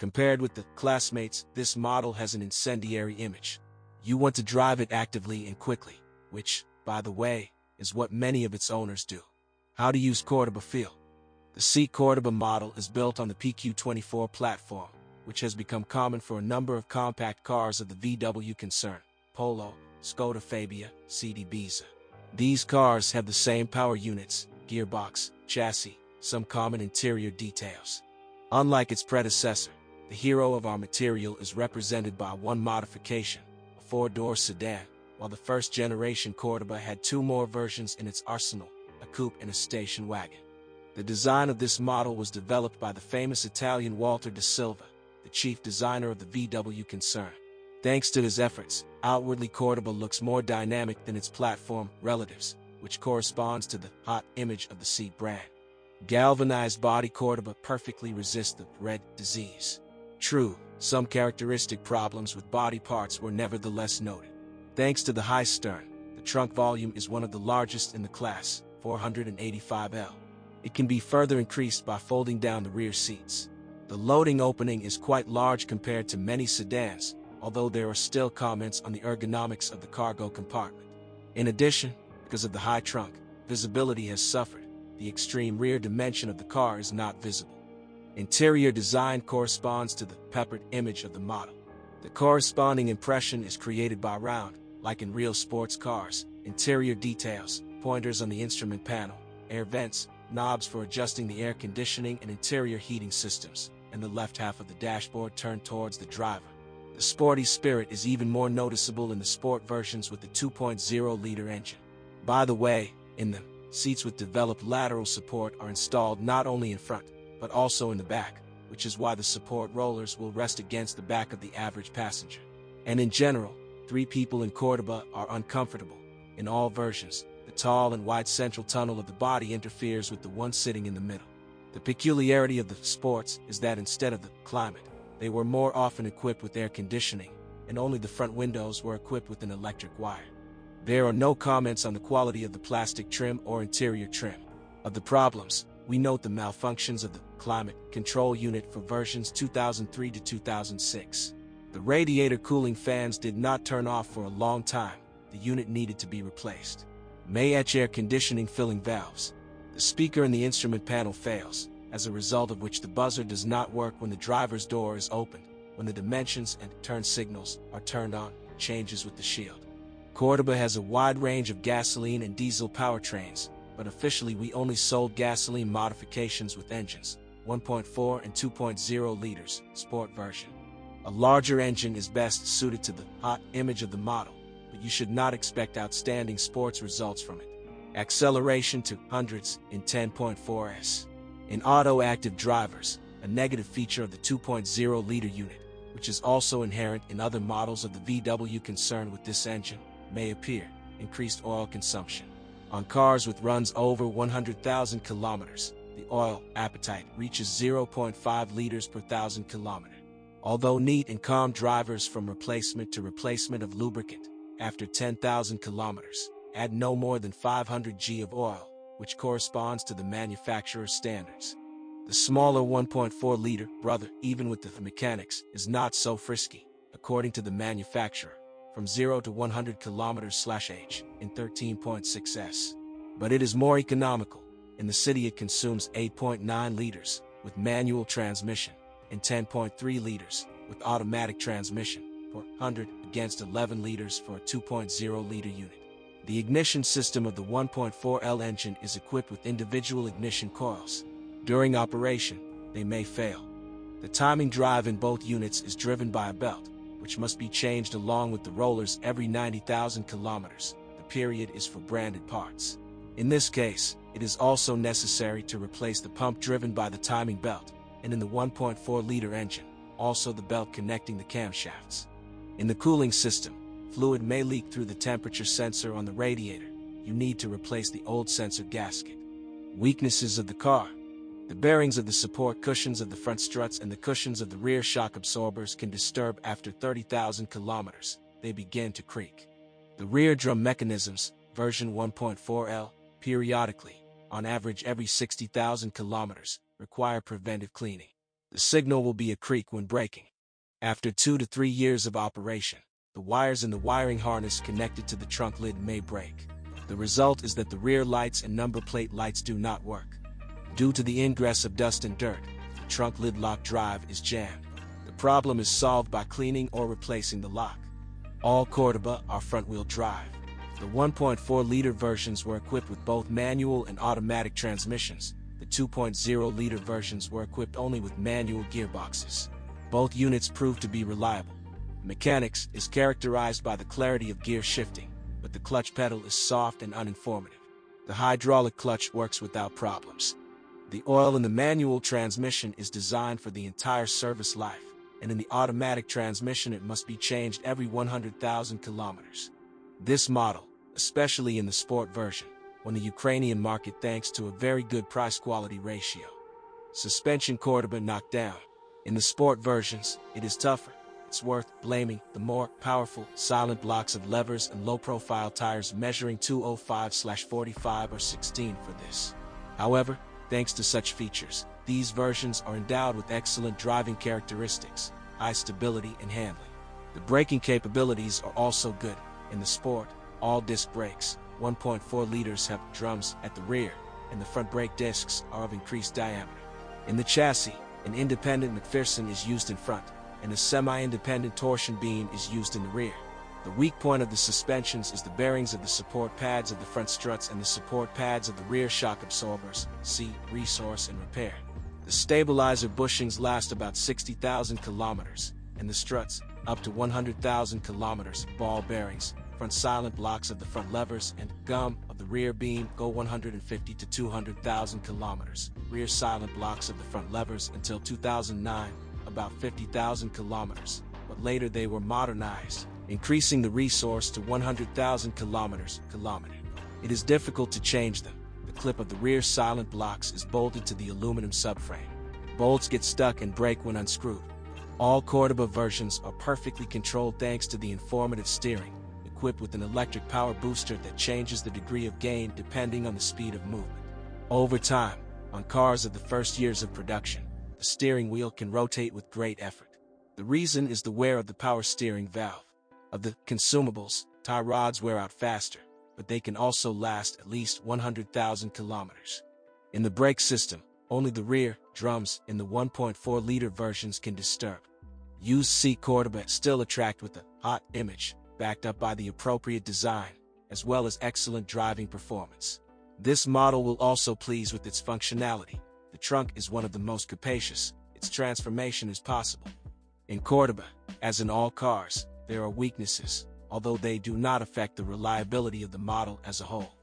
Compared with the classmates, this model has an incendiary image. You want to drive it actively and quickly, which, by the way, is what many of its owners do. How to use Cordoba feel. The Seat Cordoba model is built on the PQ24 platform, which has become common for a number of compact cars of the VW concern, Polo, Skoda Fabia, Seat Ibiza. These cars have the same power units, gearbox, chassis, some common interior details. Unlike its predecessor, the hero of our material is represented by one modification, a four-door sedan, while the first-generation Cordoba had two more versions in its arsenal, a coupe and a station wagon. The design of this model was developed by the famous Italian Walter de Silva, the chief designer of the VW concern. Thanks to his efforts, outwardly Cordoba looks more dynamic than its platform relatives, which corresponds to the hot image of the Seat brand. Galvanized body Cordoba perfectly resists the red disease. True, some characteristic problems with body parts were nevertheless noted. Thanks to the high stern, the trunk volume is one of the largest in the class, 485L. It can be further increased by folding down the rear seats. The loading opening is quite large compared to many sedans, although there are still comments on the ergonomics of the cargo compartment. In addition, because of the high trunk, visibility has suffered. The extreme rear dimension of the car is not visible. Interior design corresponds to the peppered image of the model. The corresponding impression is created by round, like in real sports cars, interior details, pointers on the instrument panel, air vents, knobs for adjusting the air conditioning and interior heating systems, and the left half of the dashboard turned towards the driver. The sporty spirit is even more noticeable in the sport versions with the 2.0-liter engine. By the way, in them, seats with developed lateral support are installed not only in front, but also in the back, which is why the support rollers will rest against the back of the average passenger. And in general, three people in Cordoba are uncomfortable. In all versions, the tall and wide central tunnel of the body interferes with the one sitting in the middle. The peculiarity of the sports is that instead of the climate, they were more often equipped with air conditioning, and only the front windows were equipped with an electric wire. There are no comments on the quality of the plastic trim or interior trim. Of the problems, we note the malfunctions of the climate control unit for versions 2003 to 2006. The radiator cooling fans did not turn off for a long time. The unit needed to be replaced. May-etch air conditioning filling valves. The speaker in the instrument panel fails, as a result of which the buzzer does not work when the driver's door is opened, when the dimensions and turn signals are turned on, changes with the shield. Cordoba has a wide range of gasoline and diesel powertrains, but officially we only sold gasoline modifications with engines, 1.4 and 2.0 liters, sport version. A larger engine is best suited to the hot image of the model, but you should not expect outstanding sports results from it. Acceleration to hundreds in 10.4s. In auto-active drivers, a negative feature of the 2.0-liter unit, which is also inherent in other models of the VW concerned with this engine, may appear, increased oil consumption. On cars with runs over 100,000 kilometers, the oil appetite reaches 0.5 liters per thousand kilometer. Although neat and calm drivers from replacement to replacement of lubricant, after 10,000 kilometers, add no more than 500 G of oil, which corresponds to the manufacturer's standards. The smaller 1.4 liter brother, even with the mechanics, is not so frisky, according to the manufacturer from 0 to 100 kilometers slash h in 13.6s. But it is more economical. In the city it consumes 8.9 liters with manual transmission and 10.3 liters with automatic transmission per 100 against 11 liters for a 2.0 liter unit. The ignition system of the 1.4L engine is equipped with individual ignition coils. During operation, they may fail. The timing drive in both units is driven by a belt, which must be changed along with the rollers every 90,000 kilometers. The period is for branded parts. In this case, it is also necessary to replace the pump driven by the timing belt, and in the 1.4-liter engine, also the belt connecting the camshafts. In the cooling system, fluid may leak through the temperature sensor on the radiator. You need to replace the old sensor gasket. Weaknesses of the car. The bearings of the support cushions of the front struts and the cushions of the rear shock absorbers can disturb after 30,000 kilometers. They begin to creak. The rear drum mechanisms, version 1.4L, periodically, on average every 60,000 kilometers, require preventive cleaning. The signal will be a creak when braking. After two to three years of operation, the wires in the wiring harness connected to the trunk lid may break. The result is that the rear lights and number plate lights do not work. Due to the ingress of dust and dirt, the trunk lid lock drive is jammed. The problem is solved by cleaning or replacing the lock. All Cordoba are front-wheel drive. The 1.4-liter versions were equipped with both manual and automatic transmissions. The 2.0-liter versions were equipped only with manual gearboxes. Both units proved to be reliable. Mechanics is characterized by the clarity of gear shifting, but the clutch pedal is soft and uninformative. The hydraulic clutch works without problems. The oil in the manual transmission is designed for the entire service life, and in the automatic transmission it must be changed every 100,000 kilometers. This model, especially in the sport version, won the Ukrainian market thanks to a very good price-quality ratio. Suspension Cordoba knocked down. In the sport versions, it is tougher. It's worth blaming the more powerful silent blocks of levers and low-profile tires measuring 205-45 or 16 for this. However, thanks to such features, these versions are endowed with excellent driving characteristics, high stability and handling. The braking capabilities are also good. In the sport, all disc brakes, 1.4 liters have drums at the rear, and the front brake discs are of increased diameter. In the chassis, an independent MacPherson is used in front, and a semi-independent torsion beam is used in the rear. The weak point of the suspensions is the bearings of the support pads of the front struts and the support pads of the rear shock absorbers. See resource and repair. The stabilizer bushings last about 60,000 kilometers, and the struts up to 100,000 kilometers. Ball bearings, front silent blocks of the front levers, and gum of the rear beam go 150 to 200,000 kilometers. Rear silent blocks of the front levers until 2009 about 50,000 kilometers, but later they were modernized, increasing the resource to 100,000 kilometers kilometer. It is difficult to change them. The clip of the rear silent blocks is bolted to the aluminum subframe. Bolts get stuck and break when unscrewed. All Cordoba versions are perfectly controlled thanks to the informative steering, equipped with an electric power booster that changes the degree of gain depending on the speed of movement. Over time, on cars of the first years of production, the steering wheel can rotate with great effort. The reason is the wear of the power steering valve. Of the consumables, tie rods wear out faster, but they can also last at least 100,000 kilometers. In the brake system, only the rear drums in the 1.4-liter versions can disturb. Used Seat Cordoba still attract with a hot image, backed up by the appropriate design, as well as excellent driving performance. This model will also please with its functionality, the trunk is one of the most capacious, its transformation is possible. In Cordoba, as in all cars, there are weaknesses, although they do not affect the reliability of the model as a whole.